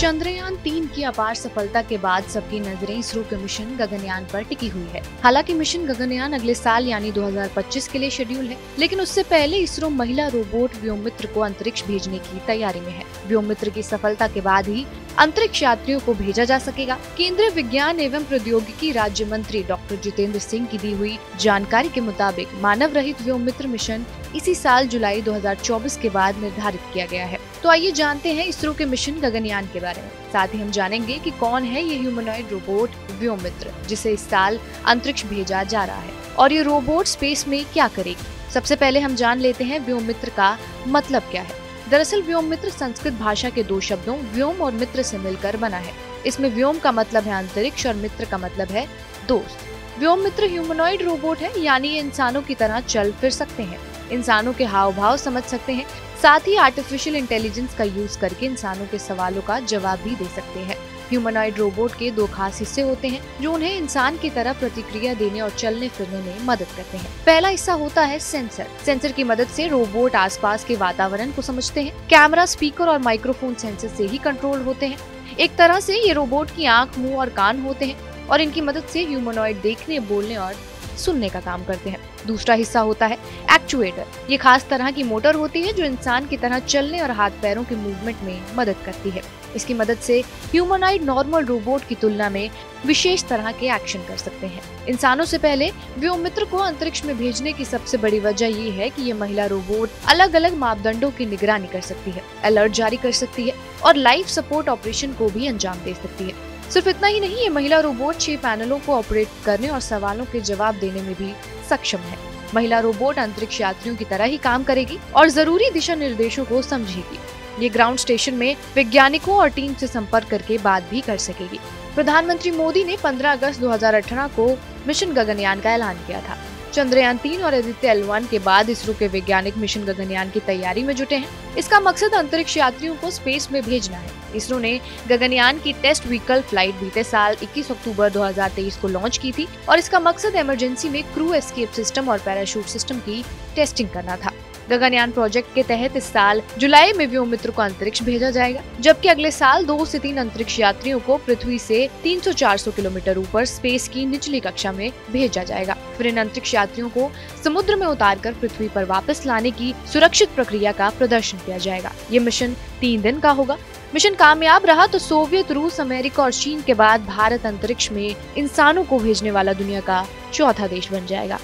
चंद्रयान तीन की अपार सफलता के बाद सबकी नज़रें इसरो के मिशन गगनयान पर टिकी हुई है। हालाँकि मिशन गगनयान अगले साल यानी 2025 के लिए शेड्यूल है, लेकिन उससे पहले इसरो महिला रोबोट व्योमित्र को अंतरिक्ष भेजने की तैयारी में है। व्योमित्र की सफलता के बाद ही अंतरिक्ष यात्रियों को भेजा जा सकेगा। केंद्रीय विज्ञान एवं प्रौद्योगिकी राज्य मंत्री डॉक्टर जितेंद्र सिंह की दी हुई जानकारी के मुताबिक मानव रहित व्योमित्र मिशन इसी साल जुलाई 2024 के बाद निर्धारित किया गया है। तो आइए जानते हैं इसरो के मिशन गगनयान के बारे में। साथ ही हम जानेंगे कि कौन है ये ह्यूमनॉइड रोबोट व्योमित्र जिसे इस साल अंतरिक्ष भेजा जा रहा है। और ये रोबोट स्पेस में क्या करेगी? सबसे पहले हम जान लेते हैं व्योमित्र का मतलब क्या है। दरअसल व्योम मित्र संस्कृत भाषा के दो शब्दों, व्योम और मित्र से मिलकर बना है। इसमें व्योम का मतलब है अंतरिक्ष और मित्र का मतलब है दोस्त। व्योम मित्र ह्यूमनॉइड रोबोट है, यानी ये इंसानों की तरह चल फिर सकते हैं। इंसानों के हाव भाव समझ सकते हैं, साथ ही आर्टिफिशियल इंटेलिजेंस का यूज़ करके इंसानों के सवालों का जवाब भी दे सकते हैं। ह्यूमनॉइड रोबोट के दो खास हिस्से होते हैं, जो उन्हें इंसान की तरह प्रतिक्रिया देने और चलने फिरने में मदद करते हैं। पहला हिस्सा होता है सेंसर। सेंसर की मदद से रोबोट आसपास के वातावरण को समझते हैं। कैमरा, स्पीकर और माइक्रोफोन सेंसर से ही कंट्रोल होते हैं। एक तरह से ये रोबोट की आँख, मुँह और कान होते हैं और इनकी मदद से ह्यूमनॉइड देखने, बोलने और सुनने का काम करते हैं। दूसरा हिस्सा होता है एक्चुएटर ये खास तरह की मोटर होती है जो इंसान की तरह चलने और हाथ पैरों के मूवमेंट में मदद करती है। इसकी मदद से ह्यूमनाइड नॉर्मल रोबोट की तुलना में विशेष तरह के एक्शन कर सकते हैं। इंसानों से पहले व्योमित्र को अंतरिक्ष में भेजने की सबसे बड़ी वजह ये है कि ये महिला रोबोट अलग अलग मापदंडों की निगरानी कर सकती है अलर्ट जारी कर सकती है और लाइफ सपोर्ट ऑपरेशन को भी अंजाम दे सकती है। सिर्फ़ इतना ही नहीं ये महिला रोबोट छह पैनलों को ऑपरेट करने और सवालों के जवाब देने में भी सक्षम है। महिला रोबोट अंतरिक्ष यात्रियों की तरह ही काम करेगी और ज़रूरी दिशा निर्देशों को समझेगी। ये ग्राउंड स्टेशन में वैज्ञानिकों और टीम से संपर्क करके बात भी कर सकेगी। प्रधानमंत्री मोदी ने 15 अगस्त 2018 को मिशन गगनयान का ऐलान किया था। चंद्रयान तीन और आदित्य एल के बाद इसरो के वैज्ञानिक मिशन गगनयान की तैयारी में जुटे हैं। इसका मकसद अंतरिक्ष यात्रियों को स्पेस में भेजना है। इसरो ने गगनयान की टेस्ट व्हीकल फ़्लाइट बीते साल 21 अक्टूबर 2023 को लॉन्च की थी और इसका मकसद इमरजेंसी में क्रू एस्केप सिस्टम और पैराशूट सिस्टम की टेस्टिंग करना था। गगनयान प्रोजेक्ट के तहत इस साल जुलाई में व्योमित्र को अंतरिक्ष भेजा जाएगा, जबकि अगले साल दो से तीन अंतरिक्ष यात्रियों को पृथ्वी से 300-400 किलोमीटर ऊपर स्पेस की निचली कक्षा में भेजा जाएगा। फिर इन अंतरिक्ष यात्रियों को समुद्र में उतार कर पृथ्वी पर वापस लाने की सुरक्षित प्रक्रिया का प्रदर्शन किया जाएगा। ये मिशन तीन दिन का होगा। मिशन कामयाब रहा तो सोवियत रूस, अमेरिका और चीन के बाद भारत अंतरिक्ष में इंसानों को भेजने वाला दुनिया का चौथा देश बन जाएगा।